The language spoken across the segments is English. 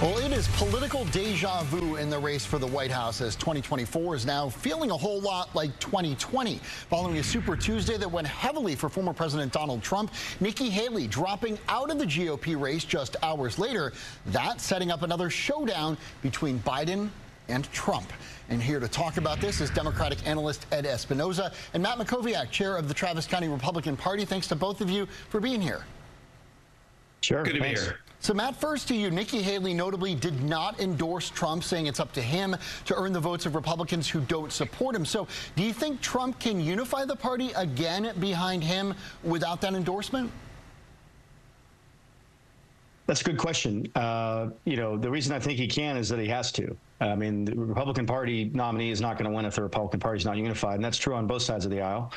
Well, it is political deja vu in the race for the White House as 2024 is now feeling a whole lot like 2020. Following a Super Tuesday that went heavily for former President Donald Trump, Nikki Haley dropping out of the GOP race just hours later, that setting up another showdown between Biden and Trump. And here to talk about this is Democratic analyst Ed Espinoza and Matt Mackowiak, chair of the Travis County Republican Party. Thanks to both of you for being here. Sure. Good to thanks. be here. So, Matt, first to you. Nikki Haley notably did not endorse Trump, saying it's up to him to earn the votes of Republicans who don't support him. So, do you think Trump can unify the party again behind him without that endorsement? That's a good question. Uh, you know, the reason I think he can is that he has to. I mean, the Republican Party nominee is not going to win if the Republican Party is not unified, and that's true on both sides of the aisle.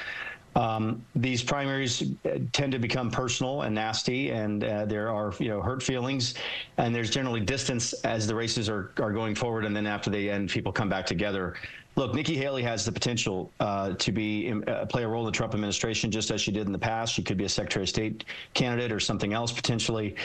Um, these primaries uh, tend to become personal and nasty, and uh, there are you know hurt feelings, and there's generally distance as the races are are going forward, and then after they end, people come back together. Look, Nikki Haley has the potential uh, to be uh, play a role in the Trump administration, just as she did in the past. She could be a Secretary of State candidate or something else potentially.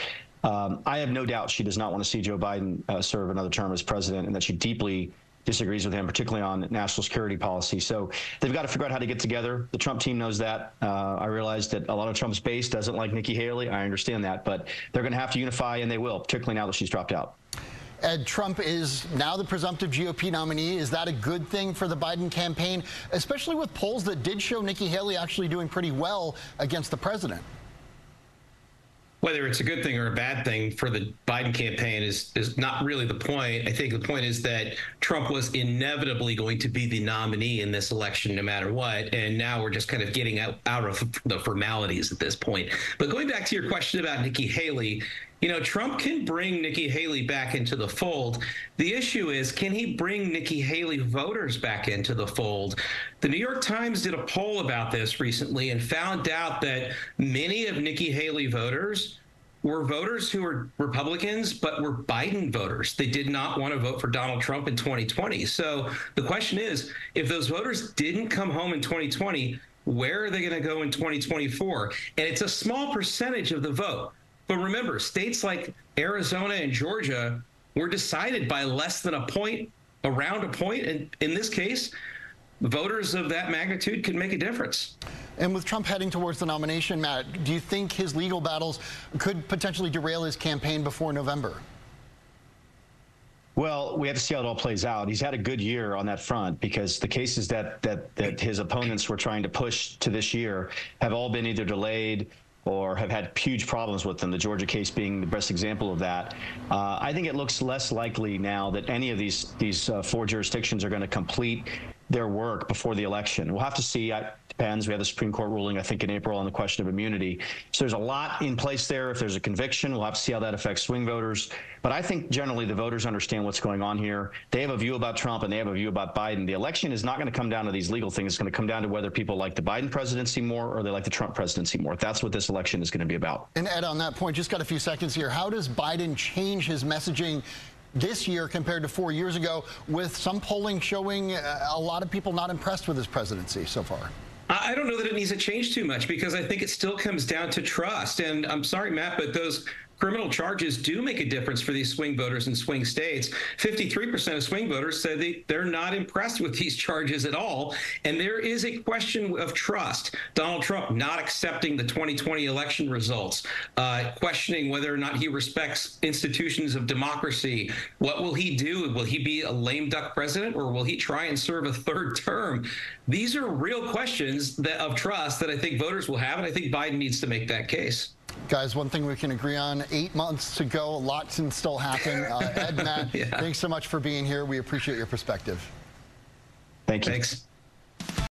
Um, I have no doubt she does not want to see Joe Biden uh, serve another term as president, and that she deeply disagrees with him, particularly on national security policy. So they've got to figure out how to get together. The Trump team knows that. Uh, I realize that a lot of Trump's base doesn't like Nikki Haley. I understand that, but they're going to have to unify, and they will, particularly now that she's dropped out. Ed, Trump is now the presumptive GOP nominee. Is that a good thing for the Biden campaign, especially with polls that did show Nikki Haley actually doing pretty well against the president? Whether it's a good thing or a bad thing for the Biden campaign is is not really the point. I think the point is that Trump was inevitably going to be the nominee in this election, no matter what. And now we're just kind of getting out, out of the formalities at this point. But going back to your question about Nikki Haley, you know, Trump can bring Nikki Haley back into the fold. The issue is, can he bring Nikki Haley voters back into the fold? The New York Times did a poll about this recently and found out that many of Nikki Haley voters were voters who were Republicans, but were Biden voters. They did not want to vote for Donald Trump in 2020. So the question is, if those voters didn't come home in 2020, where are they going to go in 2024? And it's a small percentage of the vote. But remember, states like Arizona and Georgia were decided by less than a point, around a point. And in this case, voters of that magnitude can make a difference. And with Trump heading towards the nomination, Matt, do you think his legal battles could potentially derail his campaign before November? Well, we have to see how it all plays out. He's had a good year on that front because the cases that that that his opponents were trying to push to this year have all been either delayed or have had huge problems with them, the Georgia case being the best example of that. Uh, I think it looks less likely now that any of these these uh, four jurisdictions are going to complete their work before the election. We'll have to see. It depends. We have the Supreme Court ruling, I think, in April on the question of immunity. So there's a lot in place there. If there's a conviction, we'll have to see how that affects swing voters. But I think generally the voters understand what's going on here. They have a view about Trump and they have a view about Biden. The election is not going to come down to these legal things. It's going to come down to whether people like the Biden presidency more or they like the Trump presidency more. That's what this election is going to be about. And Ed, on that point, just got a few seconds here. How does Biden change his messaging this year compared to four years ago, with some polling showing uh, a lot of people not impressed with his presidency so far? I don't know that it needs to change too much because I think it still comes down to trust. And I'm sorry, Matt, but those criminal charges do make a difference for these swing voters in swing states. 53% of swing voters say they, they're not impressed with these charges at all. And there is a question of trust. Donald Trump not accepting the 2020 election results, uh, questioning whether or not he respects institutions of democracy. What will he do? Will he be a lame duck president or will he try and serve a third term? These are real questions that, of trust that I think voters will have. And I think Biden needs to make that case. Guys, one thing we can agree on, eight months to go, a lot can still happen. Uh, Ed, Matt, yeah. thanks so much for being here. We appreciate your perspective. Thank you. Thanks.